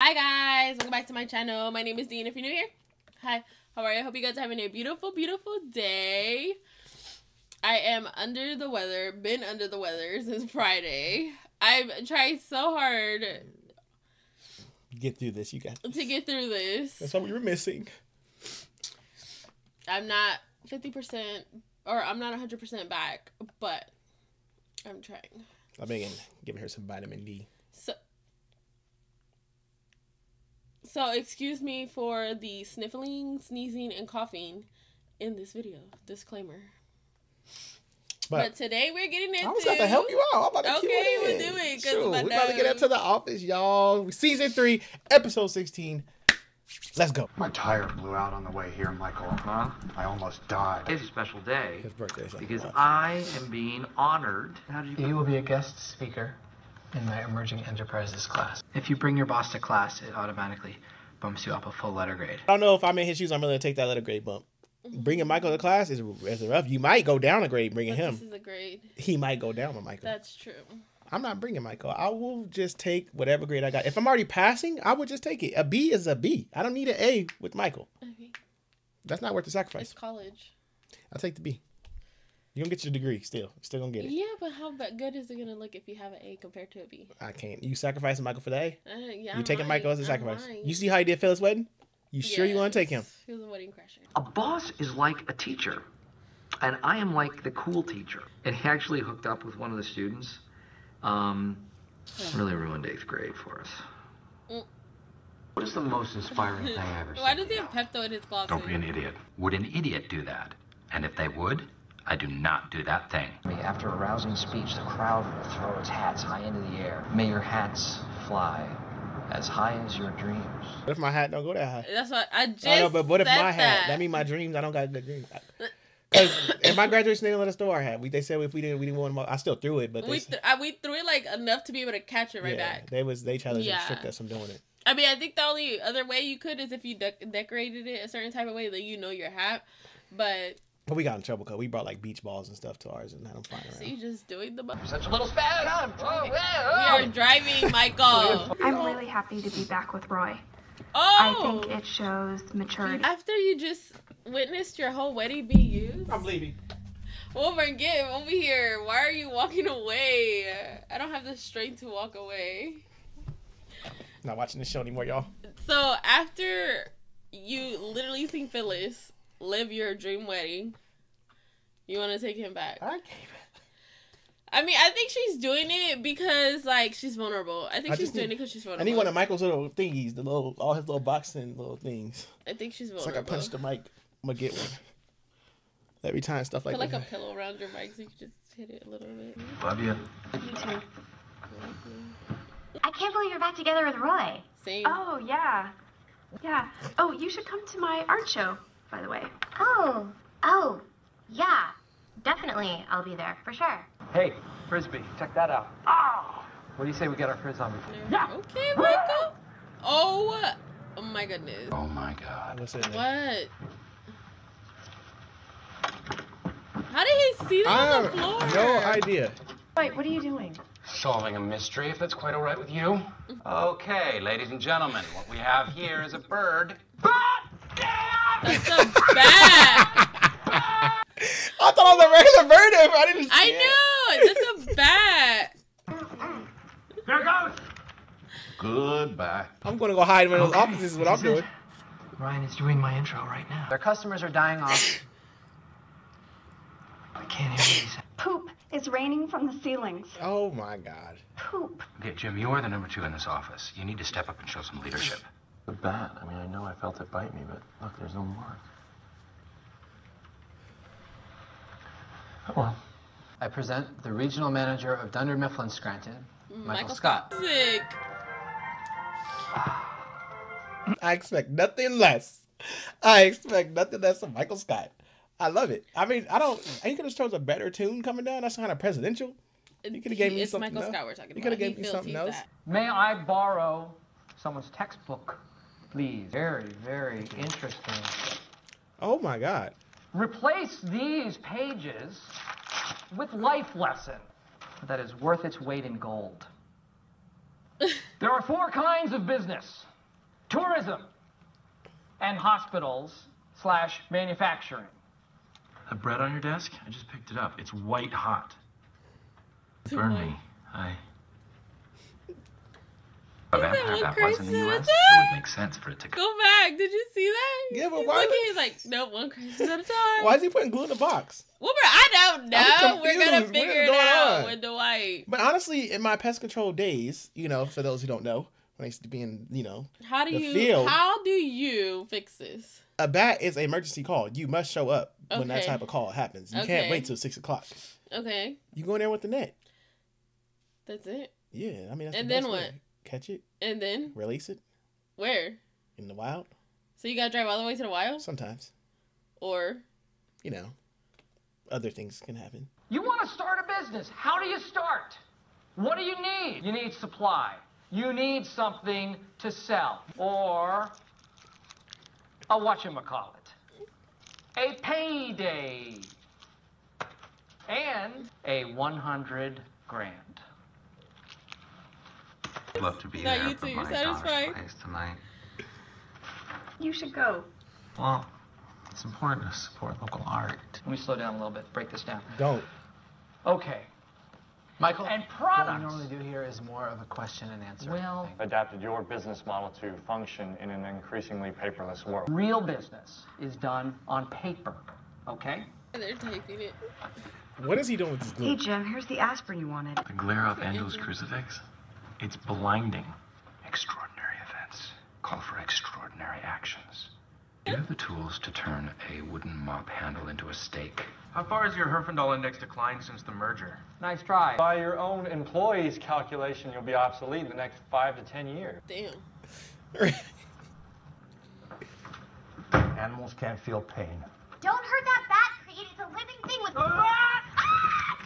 Hi guys, welcome back to my channel. My name is Dean. If you're new here, hi, how are you? I hope you guys are having a beautiful, beautiful day. I am under the weather, been under the weather since Friday. I've tried so hard Get through this, you guys. to get through this. That's what we were missing. I'm not 50% or I'm not 100% back, but I'm trying. I've been giving her some vitamin D. So, so excuse me for the sniffling, sneezing, and coughing in this video. Disclaimer. But, But today we're getting into. I was about to help you out. I'm about to Okay, cue we'll in. do it, 'cause Shoot, my we're about to get nose- into the office, y'all. Season three, episode sixteen. Let's go. My tire blew out on the way here, Michael. Huh? I almost died. It's a special day His birthday. because I am being honored. How did you? You will be a guest speaker in my emerging enterprises class. If you bring your boss to class, it automatically bumps you up a full letter grade. I don't know if I'm in his shoes. I'm really gonna take that letter grade bump. Bringing Michael to class is, is rough. You might go down a grade bringing But him. This is a grade. He might go down with Michael. That's true. I'm not bringing Michael. I will just take whatever grade I got. If I'm already passing, I would just take it. A B is a B. I don't need an A with Michael. Okay. That's not worth the sacrifice. It's sacrifice. college. I'll take the B. You're gonna get your degree still. Still gonna get it. Yeah, but how good is it gonna look if you have an A compared to a B? I can't. You sacrificing Michael for the A? Uh, yeah, You I taking. Michael as a sacrifice? might. You see how he did Phyllis wedding? You sure you want to take him? He was a wedding crasher. A boss is like a teacher, and I am like the cool teacher. And he actually hooked up with one of the students. Um, really ruined eighth grade for us. What is the most inspiring thing I ever Why seen? does he have Pepto in his closet? Don't be an idiot. Would an idiot do that? And if they would, I do not do that thing. After a rousing speech, the crowd will throw its hats high into the air. May your hats fly as high as your dreams. What if my hat don't go that high? That's what I oh, just. I know, but what if said my hat? That. That mean my dreams. I don't got good dreams. Because at my graduation, they didn't let us throw our hat. We they said if we didn't, we didn't want. Them, I still threw it, but they, we th- I, we threw it like enough to be able to catch it right yeah, back. they was they tried to Yeah. restrict us from doing it. I mean, I think the only other way you could is if you de- decorated it a certain type of way that you know your hat. But But we got in trouble because we brought like beach balls and stuff to ours and had them flying so around. you just doing the. mo- Such a little spaz. Oh, we are driving, Michael. I'm really happy to be back with Roy. Oh, I think it shows maturity. after you just witnessed your whole wedding be used. I'm leaving. Oh well, forgive over here. Why are you walking away? I don't have the strength to walk away. Not watching this show anymore, y'all. So after you literally seen Phyllis live your dream wedding, you want to take him back. I gave it. I mean, I think she's doing it because like she's vulnerable. I think I she's doing need- it because she's vulnerable. I need one of Michael's little thingies, the little all his little boxing little things. I think she's It's vulnerable. like I punched the mic. I'm gonna get one. Every time stuff like Put like that. a pillow around your mic so you can just hit it a little bit. Love you. You too. I can't believe you're back together with Roy. Same. Oh, yeah. Yeah. Oh, you should come to my art show, by the way. Oh, oh, yeah. Definitely, I'll be there for sure. Hey, frisbee, check that out. Oh! What do you say we get our frizz on before? Yeah. Okay, Michael. Oh, oh my goodness. Oh my god. What's it? What? How did he see that I on the ah, floor? no idea. Wait, what are you doing? Solving a mystery, if that's quite all right with you. Okay, ladies and gentlemen, what we have here is a bird. That's a bat. I thought I was a regular bird. I didn't. see I it. know. That's a bat. There goes. Goodbye. I'm gonna go hide in one of those Okay, offices. Is what I'm doing. Ryan is doing my intro right now. Their customers are dying off. I can't hear what he said. Poop is raining from the ceilings. Oh my god. Poop. Okay, Jim, you are the number two in this office. You need to step up and show some leadership. The bat. I mean, I know I felt it bite me, but look, there's no mark. Oh, well. I present the regional manager of Dunder Mifflin Scranton, mm, Michael, Scott. Sick. Ah. I expect nothing less. I expect nothing less from Michael Scott. I love it. I mean, I don't. You could have chose a better tune coming down. That's kind of presidential. You coulda gave me something Michael else. Scott we're talking You about. coulda gave me something else. that. May I borrow someone's textbook, please? Very, very interesting. Oh my god. Replace these pages with life lesson that is worth its weight in gold. There are four kinds of business tourism and hospitals slash manufacturing. The bread on your desk? I just picked it up. It's white hot. Burn me. I. A He said vampire one bat was in the U.S. It would make sense for it to Go back. Did you see that? Yeah, but he's why looking, would- he's like, nope, one crisis at a time. Why is he putting glue in the box? Wilburn, I don't I'm know. We're gonna confused. figure What is it going out on? with Dwight. But honestly, in my pest control days, you know, for those who don't know, when I used to be in, you know, How do you field, how do you fix this? a bat is an emergency call. You must show up when that type of call happens. You Okay. can't wait till six o'clock. Okay, You go in there with the net. that's it. Yeah, I mean, that's And the then best way. What? Catch it, And then release it where? in the wild. So you gotta drive all the way to the wild, Sometimes, or you know, other things can happen. You want to start a business. How do you start? What do you need? You need supply. You need something to sell. Or a whatchamacallit. A payday. And a 100 grand. I'd love to be Not there, you but two, you're my daughter's satisfied? plays tonight. You should go. Well, it's important to support local art. Let me slow down a little bit. Break this down. Don't. Okay. Michael, And products. what we normally do here is more of a question and answer. Well, thing. adapted your business model to function in an increasingly paperless world. real business is done on paper. Okay? they're taping it. What is he doing with this glue? Hey, Jim, here's the aspirin you wanted. The glare off Angel's crucifix? It's blinding. Extraordinary events call for extraordinary actions. You have the tools to turn a wooden mop handle into a stake. How far has your Herfindahl index declined since the merger? Nice try. By your own employees' calculation, you'll be obsolete in the next five to ten years. Damn. Animals can't feel pain. Don't hurt that bat, Creed. It's a living thing with. Ah! ah!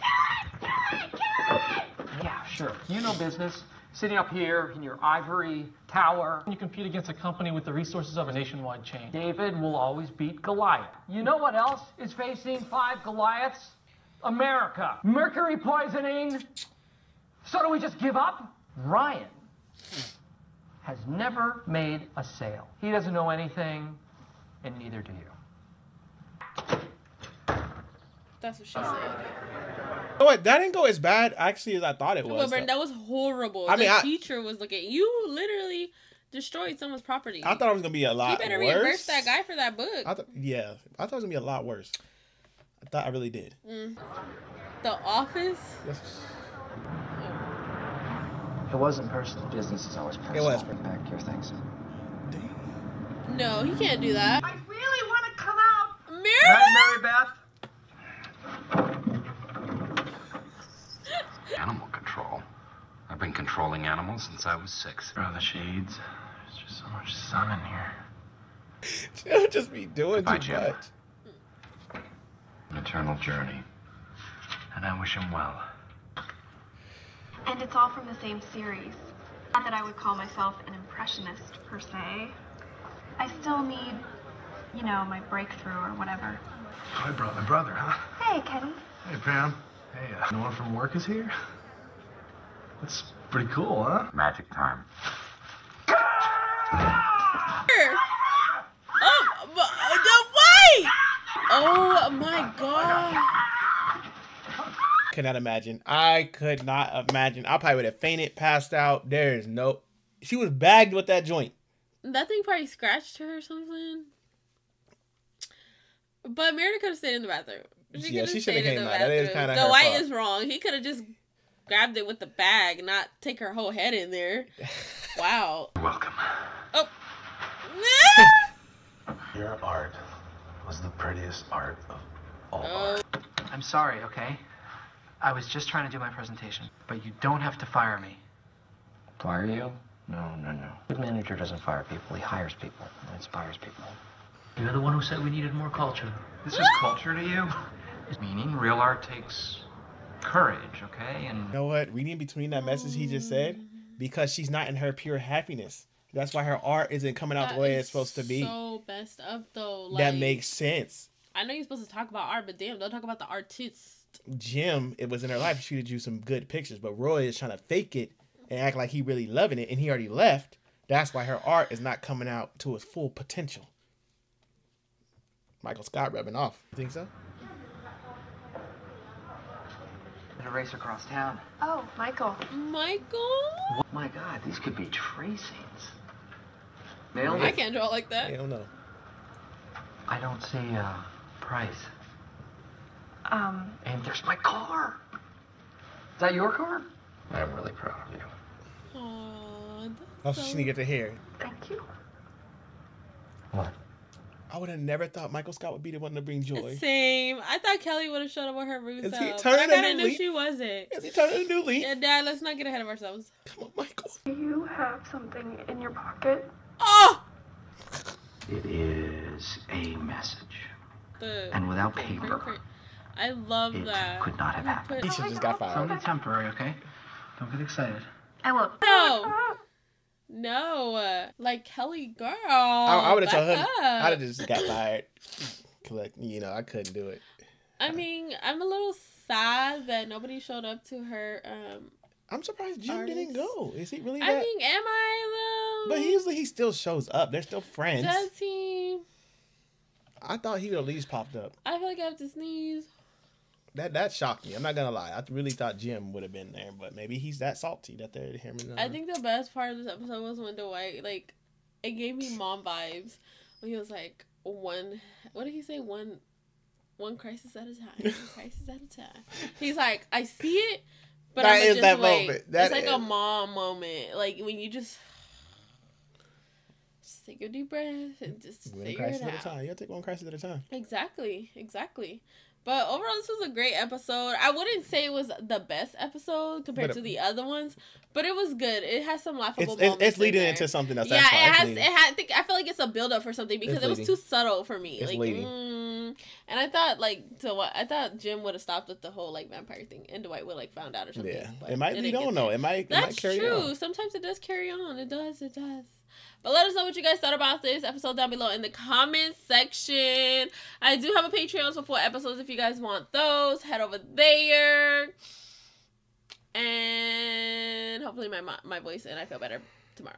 Kill it! Kill it! Kill it! Yeah, sure. You know business. Sitting up here in your ivory tower. You compete against a company with the resources of a nationwide chain. David will always beat Goliath. You know what else is facing five Goliaths? America. Mercury poisoning. So do we just give up? Ryan has never made a sale. He doesn't know anything, and neither do you. That's what she said. You know what? That didn't go as bad actually as I thought it was. Wilburn, though. that was horrible. I mean, the I- teacher was looking. You literally destroyed someone's property. I thought it was gonna be a lot worse. You better worse. reimburse that guy for that book. I thought, yeah, I thought it was gonna be a lot worse. I thought I really did. Mm. The Office. Yes. It wasn't personal. Business is always It was. Back your things. No, he can't do that. I really want to come out. Meredith. Mary Beth. Animal control. I've been controlling animals since I was six. Bro, the shades. There's just so much sun in here. She'll just be doing Goodbye, too Jim. much. An eternal journey. And I wish him well. And it's all from the same series. Not that I would call myself an impressionist per se. I still need, you know, my breakthrough or whatever. I brought my brother, huh? Hey, Kenny. Hey, Pam. Hey, uh, no one from work is here? That's pretty cool, huh? Magic time. Oh, my- the wait! Oh my god. Could not imagine. I could not imagine. I probably would have fainted, passed out. There's no. She was bagged with that joint. That thing probably scratched her or something. But Meredith could have stayed in the bathroom. She Yeah, could she have shoulda stayed in came the out. That is bathroom. kinda The white fault. is wrong. He could have just grabbed it with the bag, not take her whole head in there. Wow. Welcome. Oh. Your art was the prettiest art of all Oh. I'm sorry, okay? I was just trying to do my presentation, but you don't have to fire me. Fire you? No, no, no. Good manager doesn't fire people. He hires people. and inspires people. You're the one who said we needed more culture. This is culture to you? Meaning real art takes courage, okay? And You know what? Reading between that message he just said, because she's not in her pure happiness. That's why her art isn't coming out That the way it's supposed to be. So messed up though. Like, that makes sense. I know you're supposed to talk about art, but damn, don't talk about the artist. Jim, it was in her life. She did you some good pictures, but Roy is trying to fake it and act like he really loving it, and he already left. That's why her art is not coming out to its full potential. Michael Scott rubbing off. You Think so? And a race across town. Oh, Michael. Michael? My God, these could be tracings. Nailed I can't draw like that. Hell no. I don't see uh, price. Um, And there's my car. Is that your car? I'm really proud of you. Aw, Oh, she need to get the hair. thank you. What? I would have never thought Michael Scott would be the one to bring joy. Same. I thought Kelly would have showed up with her roots Is he up. turning I a kind of new knew leaf? she wasn't. Is he turning a new leaf? Yeah, Dad, let's not get ahead of ourselves. Come on, Michael. Do you have something in your pocket? Oh! It is a message. The And without paper, print, print. I love it that. could not have happened. put- Keisha just got It's fired. only temporary, okay? Don't get excited. I won't. No. Ah. No. uh, Like Kelly girl. I, I would have told her. back I'd have just got fired. Collect, you know, I couldn't do it. I mean, I'm a little sad that nobody showed up to her. Um, I'm surprised Jim didn't go. Is he really I mean, am I though? but usually he still shows up. They're still friends. Does he? I thought he would at least popped up. I feel like I have to sneeze. That that shocked me. I'm not gonna lie. I really thought Jim would have been there, but maybe he's that salty that they're him. And, I think the best part of this episode was when Dwight, like, it gave me mom vibes when he was like, one, what did he say? One, one crisis at a time. Crisis at a time. He's like, I see it, but That I'm is just that wait. moment. That it's like a mom moment, like when you just. Just take a deep breath and just one figure crisis it at a time. You gotta take one crisis at a time. Exactly, exactly. But overall, this was a great episode. I wouldn't say it was the best episode compared But- to the other ones, but it was good. It has some laughable It's, moments. it's, it's in leading there. into something that's yeah, that's it has. leading. It had. I think I feel like it's a build up for something because it was too subtle for me. Like, mm, and I thought like to what I thought Jim would have stopped with the whole like vampire thing, and Dwight would like found out or something. Yeah, but it might We don't lead get on though. there. It might. It might That's true. on. Sometimes it does carry on. It does. It does. But let us know what you guys thought about this episode down below in the comment section. I do have a Patreon for four episodes if you guys want those. Head over there. And hopefully my my voice and I feel better tomorrow.